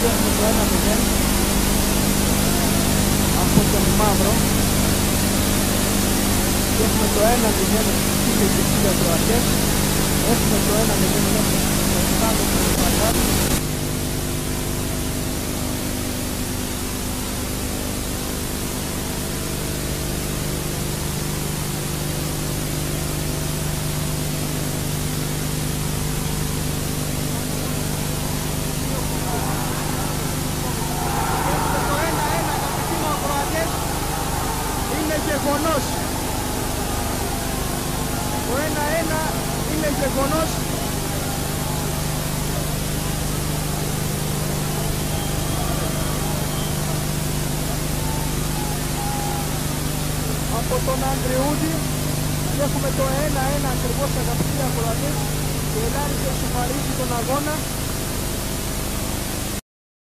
Πιάνουμε το 1-0 από τον Μαύρο. Και έχουμε το 1-0 στις 60 Κροατές έχουμε το 1-0 μέχρι γεγονός. Το 1-1 είναι γεγονός. Από τον Ανδρεούδη και έχουμε το 1-1 ακριβώς αγαπητοί ακροατές και ο Ελλάδης εξοφαρίζει τον αγώνα